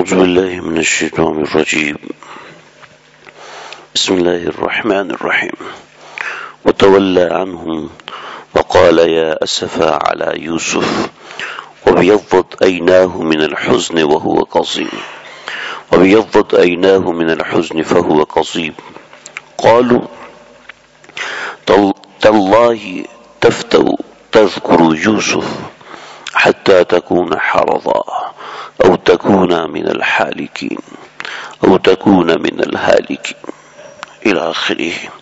أعوذ بالله من الشيطان الرجيم. بسم الله الرحمن الرحيم. وتولى عنهم وقال يا أسفا على يوسف وبيضت أيناه من الحزن وهو قصيم. وبيضت أيناه من الحزن فهو قصيم. قالوا تالله تفتو تذكر يوسف حتى تكون حرضا. أو تكون من الحالكين، أو تكون من الهالكين. إلى آخره.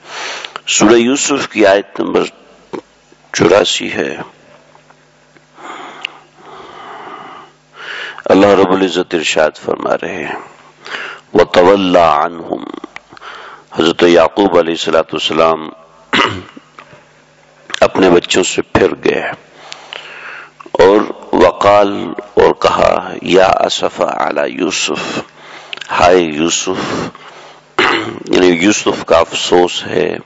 سورہ یوسف کی آیت نمبر چوراسی ہے۔ اللہ رب العزت ارشاد فرما رہے ہیں۔ وَتَوَلَّا عَنْهُمْ۔ حضرت یعقوب علیہ السلام اپنے بچوں سے پھر گئے۔ اور وقال اور کہا، یا اسفا علی یوسف۔ ہائے یوسف یعنی یوسف کا افسوس ہے۔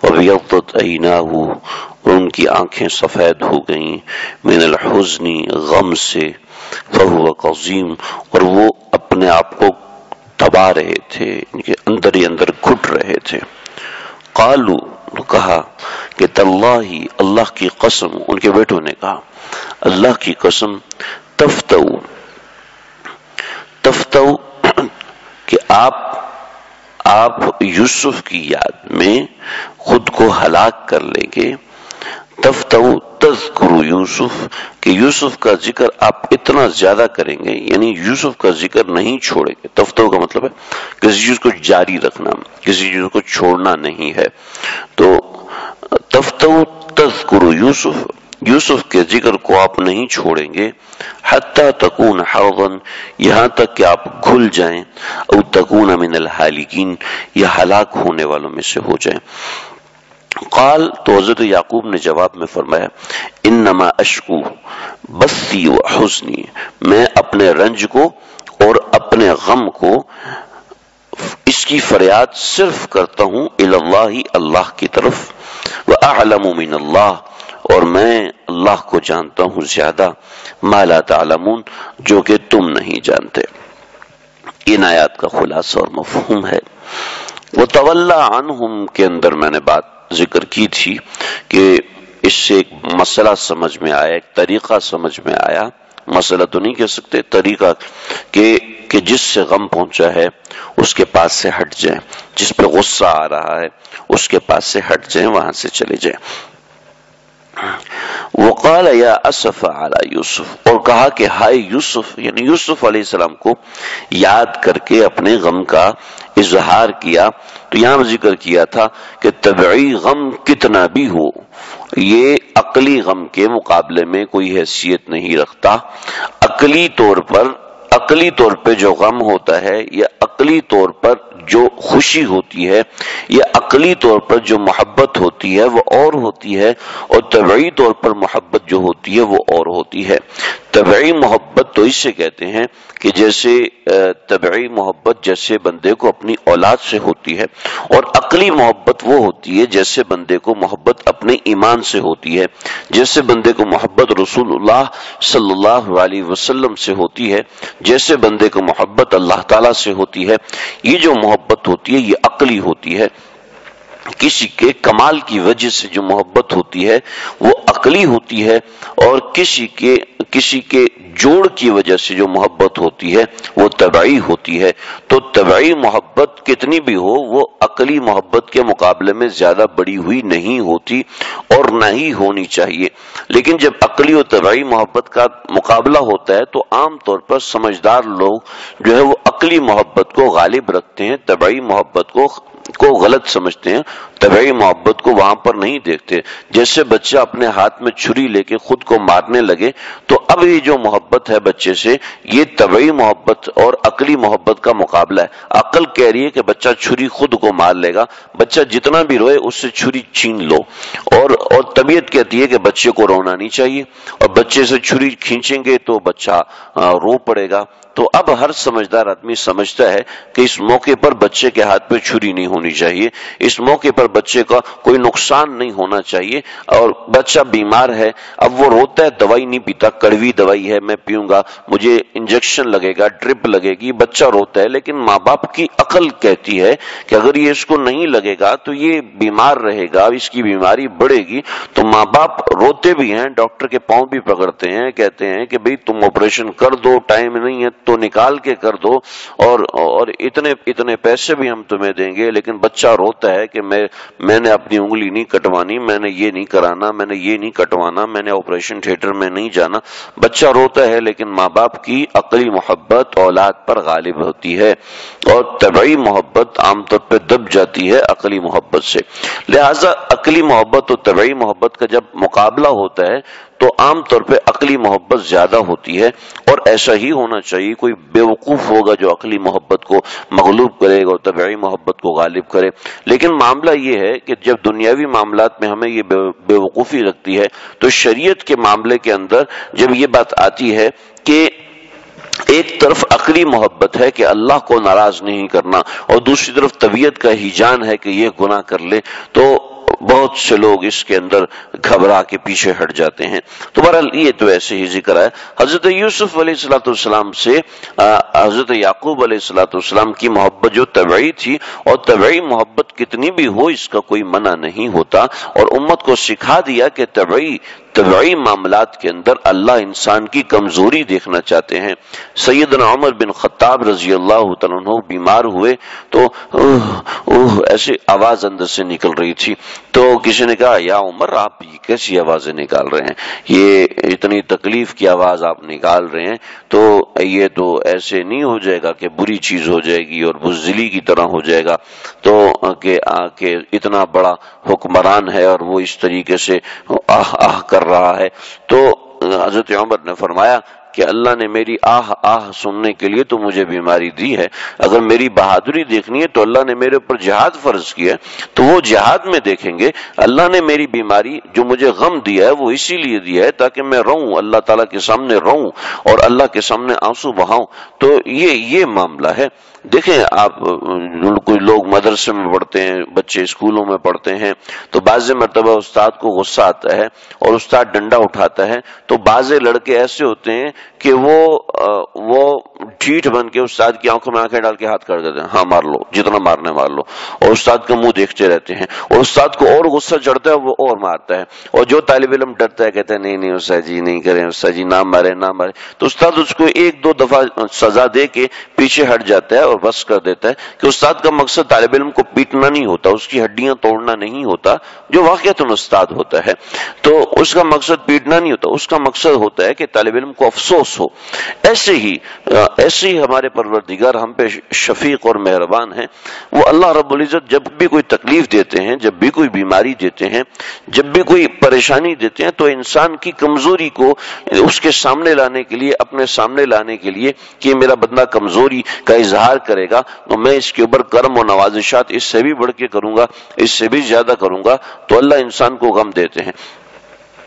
اور یقت عیناہو اور ان کی آنکھیں سفید ہو گئیں۔ من الحزنی غم سے۔ فہو قظیم، اور وہ اپنے آپ کو تبا رہے تھے، ان کے اندر ہی اندر گھٹ رہے تھے۔ قالو کہا کہ تاللہ، اللہ کی قسم، ان کے بیٹوں نے کہا۔ اللہ کی قسم تفتو۔ تفتو کہ آپ آپ یوسف کی یاد میں خود کو ہلاک کر لیں گے۔ تفتو تذکرو یوسف کہ یوسف کا ذکر آپ اتنا زیادہ کریں گے یعنی یوسف کا ذکر نہیں چھوڑیں گے۔ تفتو کا مطلب ہے کسی چیز کو جاری رکھنا، کسی چیز کو چھوڑنا نہیں ہے۔ تو تفتو تذکرو یوسف یوسف کے ذکر کو آپ نہیں چھوڑیں گے، حتی تکون حرضن یہاں تک کہ آپ گھل جائیں، او تکون من الحالکین، یا ہلاک ہونے والوں میں سے ہو جائیں۔ قال، تو حضرت یعقوب نے جواب میں فرمایا، انما اشکو بسی و حسنی، میں اپنے رنج کو اور اپنے غم کو اس کی فریاد صرف کرتا ہوں اللہ اللہ کی طرف وَأَعْلَمُ مِنَ اللَّهِ اور میں اللہ کو جانتا ہوں زیادہ، ما لا تعلمون، جو کہ تم نہیں جانتے۔ ان آیات کا خلاصہ اور مفہوم ہے۔ وَتَوَلَّا عَنْهُمْ، کے اندر میں نے بات ذکر کی تھی کہ اس سے ایک مسئلہ سمجھ میں آیا، ایک طریقہ سمجھ میں آیا۔ مسئلہ تو نہیں کہہ سکتے، طریقہ کہ کہ جس سے غم پہنچا ہے، اس کے پاس سے ہٹ جائیں۔ جس پہ غصہ آ رہا ہے، اس کے پاس سے ہٹ جائیں، وہاں سے چلے جائیں۔ وقال یا اسف علی یوسف اور کہا کہ ہائے یوسف یعنی یوسف علیہ السلام کو یاد کر کے اپنے غم کا اظہار کیا، تو یہاں ذکر کیا تھا کہ طبعی غم کتنا بھی ہو، یہ عقلی غم کے مقابلے میں کوئی حیثیت نہیں رکھتا۔ عقلی طور پر، عقلی طور پہ جو غم ہوتا ہے یا عقلی طور پر جو خوشی ہوتی ہے یا عقلی طور پر جو محبت ہوتی ہے وہ اور ہوتی ہے اور طبعی طور پر محبت جو ہوتی ہے وہ اور ہوتی ہے۔ طبعی محبت تو اس سے کہتے ہیں کہ جیسے طبعی محبت جیسے بندے کو اپنی اولاد سے ہوتی ہے اور عقلی محبت وہ ہوتی ہے جیسے بندے کو محبت اپنے ایمان سے ہوتی ہے۔ جیسے بندے کو محبت رسول اللہ صلی اللہ علیہ وسلم سے ہوتی ہے، جیسے بندے کو محبت اللہ تعالیٰ سے ہوتی ہے۔ یہ جو محبت محبت ہوتی ہے، یہ عقلی ہوتی ہے۔ کسی کے کمال کی وجہ سے جو محبت ہوتی ہے، وہ عقلی ہوتی ہے اور کسی کے کسی کے جوڑ کی وجہ سے جو محبت ہوتی ہے، وہ طبعی ہوتی ہے۔ تو طبعی محبت کتنی بھی ہو، وہ عقلی محبت کے مقابلے میں زیادہ بڑی ہوئی نہیں ہوتی اور نہ ہی ہونی چاہیے۔ لیکن جب عقلی و طبعی محبت کا مقابلہ ہوتا ہے، تو عام طور پر سمجھدار لوگ جو ہے، وہ عقلی محبت کو غالب رکھتے ہیں طبعی محبت کو کو غلط سمجھتے ہیں طبعی محبت کو وہاں پر نہیں دیکھتے۔ جیسے بچہ اپنے ہاتھ میں چھری لے کے خود کو مارنے لگے، تو اب یہ جو محبت ہے بچے سے، یہ طبعی محبت اور عقلی محبت کا مقابلہ ہے۔ عقل کہہ رہی ہے کہ بچہ چھری خود کو مار لے گا، بچہ جتنا بھی روئے، اس سے چھری چھین لو۔ اور اور طبیعت کہتی ہے کہ بچے کو رونا نہیں چاہیے۔ اور بچے سے چھری کھینچیں گے تو بچہ رو پڑے گا۔ تو اب ہر سمجھدار آدمی سمجھتا ہے کہ اس موقع پر بچے کے ہاتھ پہ چھری نہیں ہونی چاہیے۔ اس موقع پر بچے کا کوئی نقصان نہیں ہونا چاہیے۔ اور بچہ بیمار ہے، اب وہ روتا ہے، دوائی نہیں پیتا، کڑوی دوائی ہے، میں پیوں گا، مجھے انجیکشن لگے گا، ڈرپ لگے گی، بچہ روتا ہے، لیکن ماں باپ کی عقل کہتی ہے کہ اگر یہ اس کو نہیں لگے گا تو یہ بیمار رہے گا اس کی بیماری بڑھے گی۔ تو ماں باپ روتے بھی ہیں، ڈاکٹر کے پاؤں بھی پکڑتے ہیں، کہتے ہیں کہ بھئی تم آپریشن کر دو، ٹائم نہیں ہے تو نکال کے کر دو۔ اور اور اتنے اتنے پیسے بھی ہم تمہیں دیں گے لیکن بچہ روتا ہے کہ میں میں نے اپنی انگلی نہیں کٹوانی، میں نے یہ نہیں کرانا، میں نے یہ نہیں کٹوانا، میں نے آپریشن تھیٹر میں نہیں جانا۔ بچہ روتا ہے لیکن ماں باپ کی عقلی محبت اولاد پر غالب ہوتی ہے اور طبعی محبت عام طور پہ دب جاتی ہے عقلی محبت سے۔ لہذا عقلی محبت اور طبعی محبت کا جب مقابلہ ہوتا ہے تو عام طور پہ عقلی محبت زیادہ ہوتی ہے اور ایسا ہی ہونا چاہیے، کوئی بے وقوف ہوگا جو عقلی محبت کو مغلوب کرے گا اور طبعی محبت کو غالب کرے۔ لیکن معاملہ یہ ہے کہ جب دنیاوی معاملات میں ہمیں یہ بے وقوفی رکھتی ہے، تو شریعت کے معاملے کے اندر جب یہ بات آتی ہے کہ ایک طرف عقلی محبت ہے کہ اللہ کو ناراض نہیں کرنا اور دوسری طرف طبیعت کا ہی جان ہے کہ یہ گناہ کر لے، تو بہت سے لوگ اس کے اندر گھبرا کے پیچھے ہٹ جاتے ہیں۔ تو بہرحال یہ تو ایسے ہی ذکر ہے۔ حضرت یوسف علیہ السلاۃ والسلام سے حضرت یعقوب علیہ السلاۃ والسلام کی محبت جو طبعی تھی اور طبعی محبت کتنی بھی ہو، اس کا کوئی منع نہیں ہوتا۔ اور امت کو سکھا دیا کہ طبعی طبعی معاملات کے اندر اللہ انسان کی کمزوری دیکھنا چاہتے ہیں۔ سیدنا عمر بن خطاب رضی اللہ تعالیٰ بیمار ہوئے تو ایسے آواز اندر سے نکل رہی تھی۔ تو کسی نے کہا، یا عمر، آپ کیسی آوازیں نکال رہے ہیں؟ یہ اتنی تکلیف کی آواز آپ نکال رہے ہیں۔ تو یہ تو ایسے نہیں ہو جائے گا کہ بری چیز ہو جائے گی اور بزدلی کی طرح ہو جائے گا۔ تو کہ اتنا بڑا حکمران ہے اور وہ اس طریقے سے آہ آہ کر رہا ہے۔ تو حضرت عمر نے فرمایا کہ اللہ نے میری آہ آہ سننے کے لیے تو مجھے بیماری دی ہے۔ اگر میری بہادری دیکھنی ہے تو اللہ نے میرے اوپر جہاد فرض کیا تو وہ جہاد میں دیکھیں گے۔ اللہ نے میری بیماری جو مجھے غم دیا ہے وہ اسی لیے دیا ہے تاکہ میں رہوں، اللہ تعالیٰ کے سامنے رہوں اور اللہ کے سامنے آنسو بہاؤں۔ تو یہ یہ معاملہ ہے۔ دیکھیں، آپ کوئی لوگ مدرسے میں پڑھتے ہیں، بچے اسکولوں میں پڑھتے ہیں، تو بعض مرتبہ استاد کو غصہ آتا ہے اور استاد ڈنڈا اٹھاتا ہے۔ تو بعض لڑکے ایسے ہوتے ہیں کہ وہ وہ ٹھیٹ بن کے استاد کی آنکھوں میں آنکھیں ڈال کے ہاتھ کر دیتے ہیں۔ ہاں مار لو، جتنا مارنے مار لو۔ اور استاد کا منہ دیکھتے رہتے ہیں۔ اور استاد کو اور غصہ چڑھتا ہے، وہ اور مارتا ہے۔ اور جو طالب علم ڈرتا ہے کہتے ہیں نہیں نہیں، استاد جی نہیں کریں، استاد جی نہ مارے نہ مارے۔ تو استاد اس کو ایک، دو دفعہ سزا دے کے پیچھے ہٹ جاتا ہے اور بس کر دیتا ہے کہ استاد کا مقصد طالب علم کو پیٹنا نہیں ہوتا، اس کی ہڈیاں توڑنا نہیں ہوتا، جو واقعات استاد ہوتا ہے۔ تو اس کا مقصد پیٹنا نہیں ہوتا، اس کا مقصد ہوتا ہے کہ طالب علم کو افسوس ہو۔ ایسے ہی ایسے ہی ہمارے پروردگار ہم پہ شفیق اور مہربان ہیں۔ وہ اللہ رب العزت جب بھی کوئی تکلیف دیتے ہیں، جب بھی کوئی بیماری دیتے ہیں، جب بھی کوئی پریشانی دیتے ہیں، تو انسان کی کمزوری کو اس کے سامنے لانے کے لیے، اپنے سامنے لانے کے لیے کہ میرا بندہ کمزوری کا اظہار کرے گا تو میں اس کے اوپر کرم و نوازشات اس سے بھی بڑھ کے کروں گا، اس سے بھی زیادہ کروں گا، تو اللہ انسان کو غم دیتے ہیں۔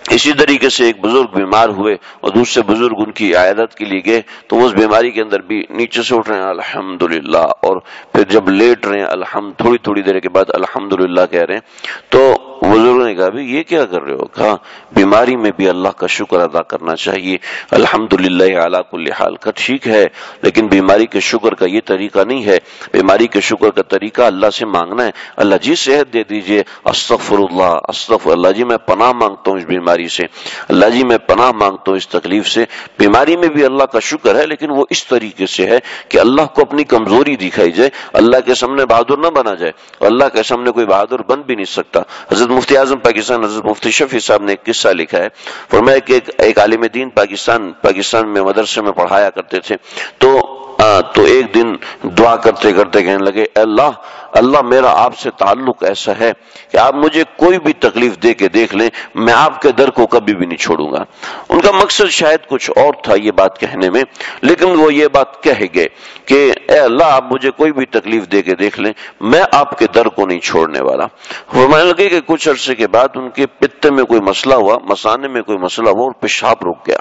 اسی طریقے سے ایک بزرگ بیمار ہوئے اور دوسرے بزرگ ان کی عیادت کے لیے گئے، تو وہ اس بیماری کے اندر بھی نیچے سے اٹھ رہے ہیں، الحمدللہ، اور پھر جب لیٹ رہے ہیں، الحمد، تھوڑی تھوڑی دیر کے بعد الحمدللہ کہہ رہے ہیں۔ تو بزرگ نے کہا بھی یہ کیا کر رہے ہو؟ کہا، بیماری میں بھی اللہ کا شکر ادا کرنا چاہیے۔ الحمد للہ اعلیٰ کل حال۔ کا ٹھیک ہے، لیکن بیماری کے شکر کا یہ طریقہ نہیں ہے۔ بیماری کے شکر کا طریقہ اللہ سے مانگنا ہے۔ اللہ جی صحت دے دیجیے۔ استغفر اللہ استغفر۔ اللہ جی میں پناہ مانگتا ہوں اس بیماری سے۔ اللہ جی میں پناہ مانگتا ہوں اس تکلیف سے۔ بیماری میں بھی اللہ کا شکر ہے، لیکن وہ اس طریقے سے ہے کہ اللہ کو اپنی کمزوری دکھائی جائے۔ اللہ کے سامنے بہادر نہ بنا جائے۔ اور اللہ کے سامنے کوئی بہادر بن بھی نہیں سکتا۔ حضرت مفتی اعظم پاکستان، حضرت مفتی شفیع صاحب نے ایک قصہ لکھا ہے۔ فرمایا کہ ایک عالم دین پاکستان پاکستان میں مدرسے میں پڑھایا کرتے تھے۔ تو تو ایک دن دعا کرتے کرتے کہنے لگے اللہ اللہ میرا آپ سے تعلق ایسا ہے کہ آپ مجھے کوئی بھی تکلیف دے کے دیکھ لیں، میں آپ کے در کو کبھی بھی نہیں چھوڑوں گا. ان کا مقصد شاید کچھ اور تھا یہ بات کہنے میں، لیکن وہ یہ بات کہہ گئے کہ، اے اللہ، آپ مجھے کوئی بھی تکلیف دے کے دیکھ لیں، میں آپ کے در کو نہیں چھوڑنے والا. فرمانے لگے کہ کچھ عرصے کے بعد ان کے پتے میں کوئی مسئلہ ہوا، مسانے میں کوئی مسئلہ ہوا اور پیشاب رک گیا۔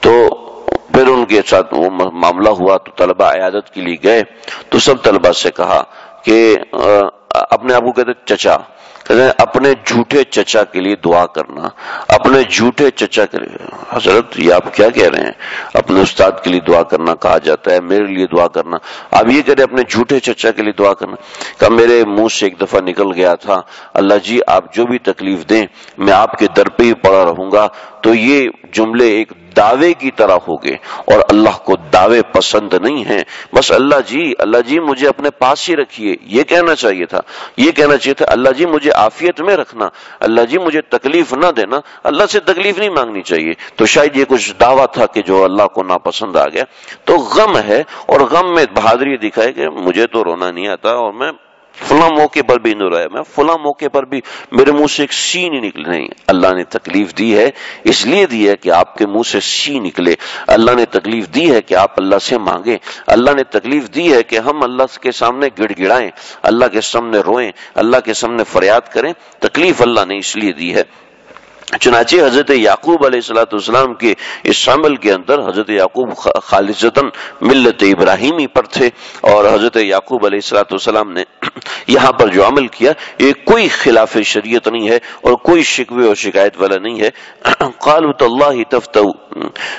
تو پھر ان کے ساتھ وہ معاملہ ہوا تو طلبہ عیادت کے لیے گئے تو سب طلبہ سے کہا کہ اپنے آپ کو کہتے چچا، کہتے ہیں اپنے جھوٹے چچا کے لیے دعا کرنا، اپنے جھوٹے چچا کے لیے، حضرت یہ آپ کیا کہہ رہے ہیں؟ اپنے استاد کے لیے دعا کرنا کہا جاتا ہے، میرے لیے دعا کرنا۔ آپ یہ کہہ رہے اپنے جھوٹے چچا کے لیے دعا کرنا۔ کہ میرے منہ سے ایک دفعہ نکل گیا تھا۔ اللہ جی آپ جو بھی تکلیف دیں، میں آپ کے در پہ ہی پڑا رہوں گا۔ تو یہ جملے ایک دعوے کی طرح ہوگے اور اللہ کو دعوے پسند نہیں ہیں۔ بس اللہ جی اللہ جی مجھے اپنے پاس ہی رکھیے۔ یہ کہنا چاہیے تھا۔ یہ کہنا چاہیے تھا، اللہ جی مجھے آفیت میں رکھنا۔ اللہ جی مجھے تکلیف نہ دینا۔ اللہ سے تکلیف نہیں مانگنی چاہیے۔ تو شاید یہ کچھ دعویٰ تھا کہ جو اللہ کو ناپسند آ گیا۔ تو غم ہے اور غم میں بہادری دکھائے کہ مجھے تو رونا نہیں آتا اور میں فلاں موقع پر بھی نور آیا میں فلاں موقع پر بھی میرے منہ سے ایک سی نہیں نکلے نہیں، اللہ نے تکلیف دی ہے، اس لیے دی ہے کہ آپ کے منہ سے سی نکلے۔ اللہ نے تکلیف دی ہے کہ آپ اللہ سے مانگیں۔ اللہ نے تکلیف دی ہے کہ ہم اللہ کے سامنے گڑ گڑائیں۔ اللہ کے سامنے روئیں۔ اللہ کے سامنے فریاد کریں۔ تکلیف اللہ نے اس لیے دی ہے۔ چنانچہ حضرت یعقوب علیہ السلاۃ والسلام کے اس عمل کے اندر حضرت یعقوب خالصتاً ملت ابراہیمی پر تھے اور حضرت یعقوب علیہ السلاۃ والسلام نے یہاں پر جو عمل کیا، یہ کوئی خلاف شریعت نہیں ہے اور کوئی شکوے اور شکایت والا نہیں ہے۔ قالت اللہ تفت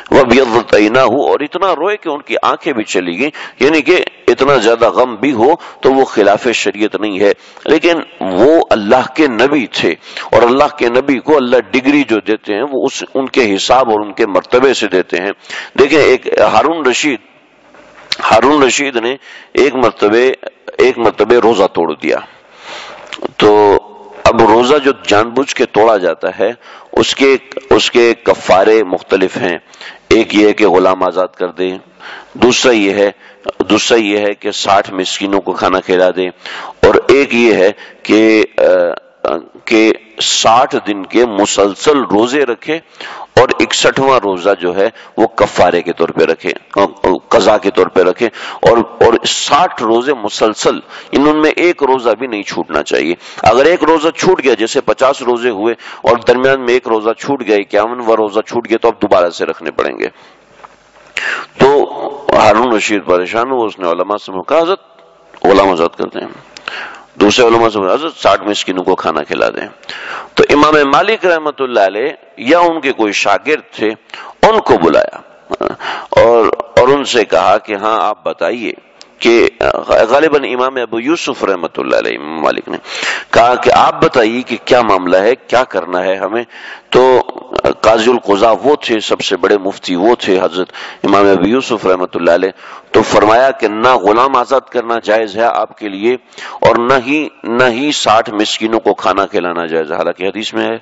اور اتنا روئے کہ ان کی آنکھیں بھی چلی گئیں۔ یعنی کہ اتنا زیادہ غم بھی ہو تو وہ خلاف شریعت نہیں ہے۔ لیکن وہ اللہ کے نبی تھے اور اللہ کے نبی کو اللہ ڈگری جو دیتے ہیں وہ اس، ان کے حساب اور ان کے مرتبے سے دیتے ہیں۔ دیکھیں ایک ہارون رشید ہارون رشید نے ایک مرتبے ایک مرتبے روزہ توڑ دیا۔ تو اب روزہ جو جان بوجھ کے توڑا جاتا ہے، اس کے اس کے کفارے مختلف ہیں۔ ایک یہ ہے کہ غلام آزاد کر دیں۔ دوسرا یہ ہے، دوسرا یہ ہے کہ ساٹھ مسکینوں کو کھانا کھلا دیں۔ اور ایک یہ ہے کہ کہ ساٹھ دن کے مسلسل روزے رکھے اور اکسٹھواں روزہ جو ہے وہ کفارے کے طور پہ رکھے قضا کے طور پہ رکھے اور اور ساٹھ روزے مسلسل، ان میں ایک روزہ بھی نہیں چھوٹنا چاہیے۔ اگر ایک روزہ چھوٹ گیا، جیسے پچاس روزے ہوئے اور درمیان میں ایک روزہ چھوٹ گیا، اکیاون روزہ چھوٹ گیا، تو اب دوبارہ سے رکھنے پڑیں گے۔ تو ہارون رشید پریشان ہو، اس نے علماء سے حضرت علماء آزاد کرتے ہیں۔ دوسرے علماء سے حضرت ساٹھ مسکینوں کو کھانا کھلا دیں۔ تو امام مالک رحمت اللہ علیہ یا ان کے کوئی شاگرد تھے، ان کو بلایا۔ اور اور ان سے کہا کہ ہاں آپ بتائیے کہ، غالباً امام ابو یوسف رحمت اللہ علیہ مالک نے کہا کہ آپ بتائیے کہ کیا معاملہ ہے، کیا کرنا ہے ہمیں؟ تو قاضی القضا وہ تھے، سب سے بڑے مفتی وہ تھے، حضرت امام ابو یوسف رحمت اللہ علیہ۔ تو فرمایا کہ نہ غلام آزاد کرنا جائز ہے آپ کے لیے اور نہ ہی نہ ہی ساٹھ مسکینوں کو کھانا کھلانا جائز ہے۔ حالانکہ حدیث میں ہے،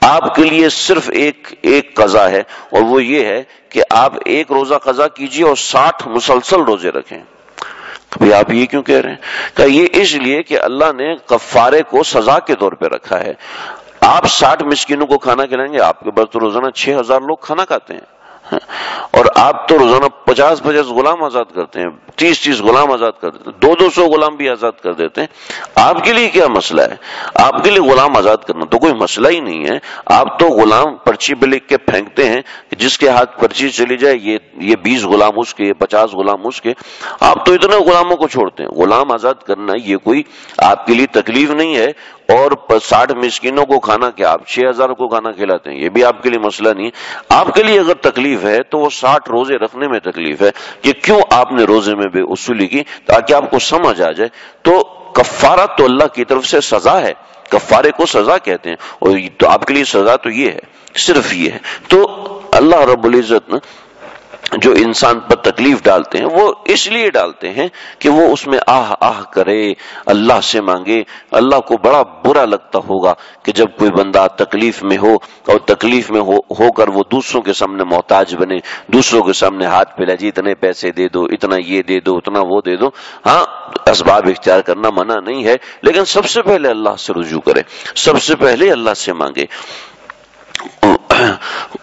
آپ کے لیے صرف ایک ایک قضا ہے اور وہ یہ ہے کہ آپ ایک روزہ قضا کیجیے اور ساٹھ مسلسل روزے رکھیں۔ آپ یہ کیوں کہہ رہے ہیں؟ کہ یہ اس لیے کہ اللہ نے کفارے کو سزا کے طور پہ رکھا ہے۔ آپ ساٹھ مسکینوں کو کھانا کھلائیں گے، آپ کے پاس تو روزانہ چھ ہزار لوگ کھانا کھاتے ہیں۔ اور آپ تو روزانہ پچاس پچاس غلام آزاد کرتے ہیں، تیس تیس غلام آزاد کر دیتے ہیں، دو دو سو غلام بھی آزاد کر دیتے ہیں۔ آپ کے لیے کیا مسئلہ ہے؟ آپ کے لیے غلام آزاد کرنا تو کوئی مسئلہ ہی نہیں ہے۔ آپ تو غلام پرچی پہ لکھ کے پھینکتے ہیں جس کے ہاتھ پرچی چلی جائے، یہ یہ بیس غلام اس کے، یہ پچاس غلام اس کے۔ آپ تو اتنے غلاموں کو چھوڑتے ہیں۔ غلام آزاد کرنا یہ کوئی آپ کے لیے تکلیف نہیں ہے۔ اور ساٹھ مسکینوں کو کھانا کیا آپ؟ چھ ہزار کو کھانا کھلاتے ہیں، یہ بھی آپ کے لیے مسئلہ نہیں آپ کے لیے اگر تکلیف ہے تو وہ ساٹھ روزے رکھنے میں تکلیف ہے کہ کیوں آپ نے روزے میں بے اصولی کی؟ تاکہ آپ کو سمجھ آ جائے۔ تو کفارہ تو اللہ کی طرف سے سزا ہے۔ کفارے کو سزا کہتے ہیں۔ اور تو آپ کے لیے سزا تو یہ ہے، صرف یہ ہے۔ تو اللہ رب العزت نے جو انسان پر تکلیف ڈالتے ہیں، وہ اس لیے ڈالتے ہیں کہ وہ اس میں آہ آہ کرے، اللہ سے مانگے۔ اللہ کو بڑا برا لگتا ہوگا کہ جب کوئی بندہ تکلیف میں ہو اور تکلیف میں ہو ہو کر وہ دوسروں کے سامنے محتاج بنے، دوسروں کے سامنے ہاتھ پھیلا جی اتنے پیسے دے دو، اتنا یہ دے دو، اتنا وہ دے دو۔ ہاں اسباب اختیار کرنا منع نہیں ہے، لیکن سب سے پہلے اللہ سے رجوع کرے، سب سے پہلے اللہ سے مانگے۔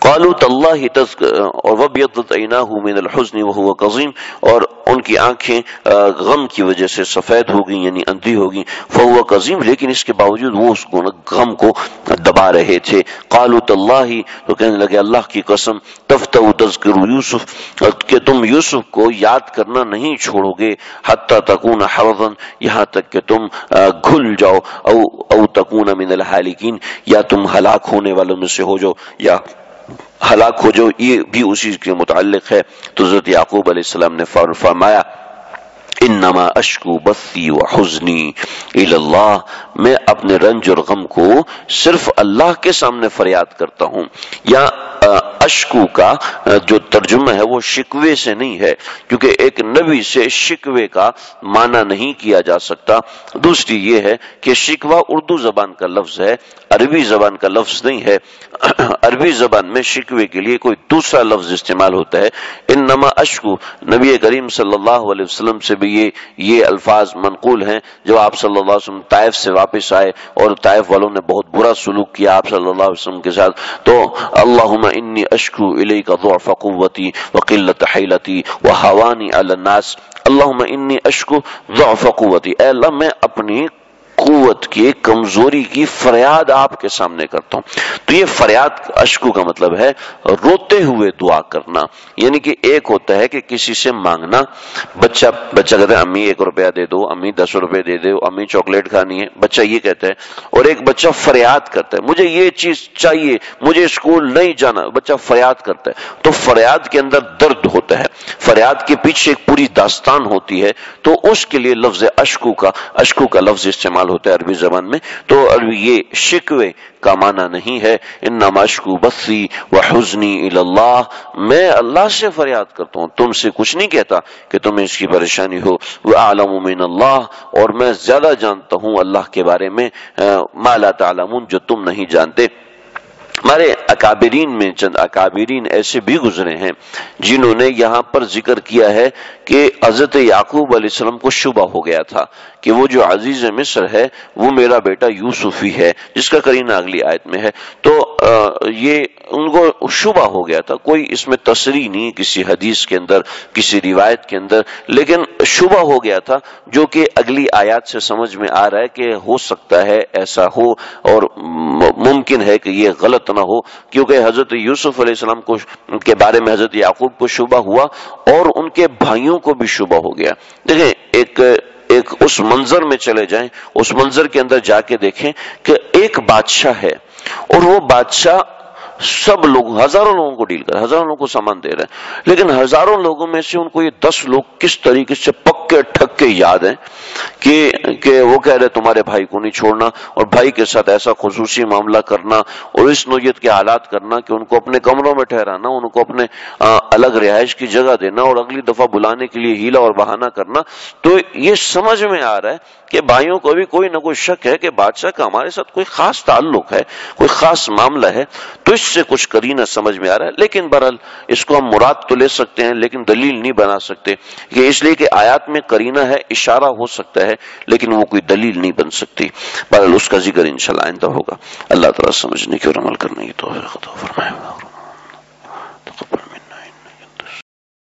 قالوا تالله تذك وبيضت عيناه من الحزن وهو قظيم اور ان کی آنکھیں غم کی وجہ سے سفید ہو گئی یعنی اندھی ہو گئی فہو قزیم لیکن اس کے باوجود وہ اس کو غم کو دبا رہے تھے۔ قالو اللہ تو کہنے لگے اللہ کی قسم تفتہ تذکر یوسف کہ تم یوسف کو یاد کرنا نہیں چھوڑو گے حتی تکون حرضا یہاں تک کہ تم گھل جاؤ او, او تکون من الحالکین یا تم ہلاک ہونے والوں میں سے ہو جاؤ۔ یا ہلاک ہو جاؤ یہ بھی اسی کے متعلق ہے۔ تو حضرت یعقوب علیہ السلام نے فرمایا انما اشکو بثی و حزنی اللہ میں اپنے رنج اور غم کو صرف اللہ کے سامنے فریاد کرتا ہوں۔ یا اشکو کا جو ترجمہ ہے وہ شکوے سے نہیں ہے، کیونکہ ایک نبی سے شکوے کا معنی نہیں کیا جا سکتا۔ دوسری یہ ہے کہ شکوہ اردو زبان کا لفظ ہے، عربی زبان کا لفظ نہیں ہے۔ عربی زبان میں شکوے کے لیے کوئی دوسرا لفظ استعمال ہوتا ہے۔ ان نما اشکو، نبی کریم صلی اللہ علیہ وسلم سے بھی لیے یہ الفاظ منقول ہیں جب آپ صلی اللہ علیہ وسلم طائف سے واپس آئے اور طائف والوں نے بہت برا سلوک کیا آپ صلی اللہ علیہ وسلم کے ساتھ۔ تو اللہم انی اشکو الیک ضعف قوتی وقلت حیلتی وحوانی علی الناس۔ اللہم انی اشکو ضعف قوتی۔ اے اللہ، میں اپنی قوت کی کمزوری کی فریاد آپ کے سامنے کرتا ہوں۔ تو یہ فریاد اشکو کا مطلب ہے روتے ہوئے دعا کرنا۔ یعنی کہ ایک ہوتا ہے کہ کسی سے مانگنا۔ بچہ بچہ کہتا ہے، امی ایک روپیہ دے دو، امی دس روپے دے دو، امی چاکلیٹ کھانی ہے۔ بچہ یہ کہتا ہے اور ایک بچہ فریاد کرتا ہے، مجھے یہ چیز چاہیے، مجھے اسکول نہیں جانا۔ بچہ فریاد کرتا ہے۔ تو فریاد کے اندر درد ہوتا ہے۔ فریاد کے پیچھے ایک پوری داستان ہوتی ہے۔ تو اس کے لیے لفظ اشکو کا اشکو کا لفظ استعمال استعمال ہوتا ہے عربی زبان میں، تو عربی یہ شکوے کا معنی نہیں ہے۔ ان نماشکو بسی و حزنی اللہ میں اللہ سے فریاد کرتا ہوں، تم سے کچھ نہیں کہتا کہ تمہیں اس کی پریشانی ہو۔ وہ عالم من اللہ اور میں زیادہ جانتا ہوں اللہ کے بارے میں مالا تعلمون، جو تم نہیں جانتے۔ ہمارے اکابرین میں چند اکابرین ایسے بھی گزرے ہیں جنہوں نے یہاں پر ذکر کیا ہے کہ حضرت یعقوب علیہ السلام کو شبہ ہو گیا تھا کہ وہ جو عزیز مصر ہے وہ میرا بیٹا یوسف ہی ہے، جس کا کرینہ اگلی آیت میں ہے۔ تو یہ ان کو شبہ ہو گیا تھا، کوئی اس میں تصریح نہیں کسی حدیث کے اندر، کسی روایت کے اندر، لیکن شبہ ہو گیا تھا جو کہ اگلی آیات سے سمجھ میں آ رہا ہے کہ ہو سکتا ہے، ایسا ہو اور ممکن ہے کہ یہ غلط نہ ہو، کیونکہ حضرت یوسف علیہ السلام کو کے بارے میں حضرت یعقوب کو شبہ ہوا اور ان کے بھائیوں کو بھی شبہ ہو گیا۔ دیکھیں، ایک ایک اس منظر میں چلے جائیں، اس منظر کے اندر جا کے دیکھیں کہ ایک بادشاہ ہے اور وہ بادشاہ سب لوگ ہزاروں لوگوں کو ڈیل کر، ہزاروں لوگوں کو سامان دے رہے ہیں۔ لیکن ہزاروں لوگوں میں سے ان کو یہ دس لوگ کس طریقے سے پکے، ٹھکے یاد ہیں کہ کہ وہ کہہ رہے تمہارے بھائی کو نہیں چھوڑنا اور بھائی کے ساتھ ایسا خصوصی معاملہ کرنا اور اس نوعیت کے حالات کرنا کہ ان کو اپنے کمروں میں ٹھہرانا، ان کو اپنے الگ رہائش کی جگہ دینا اور اگلی دفعہ بلانے کے لیے ہیلا اور بہانہ کرنا۔ تو یہ سمجھ میں آ رہا ہے کہ بھائیوں کو بھی کوئی نہ کوئی شک ہے کہ بادشاہ کا ہمارے ساتھ کوئی خاص تعلق ہے، کوئی خاص معاملہ ہے۔ تو اس سے کچھ کرینہ سمجھ میں آ رہا ہے، لیکن برحال اس کو ہم مراد تو لے سکتے ہیں، لیکن دلیل نہیں بنا سکتے یہ اس لیے کہ آیات میں کرینہ ہے، اشارہ ہو سکتا ہے، لیکن وہ کوئی دلیل نہیں بن سکتی۔ برحال اس کا ذکر انشاءاللہ آئندہ ہوگا۔ اللہ تعالیٰ سمجھنے کی اور عمل کرنے کی تو فرمائے۔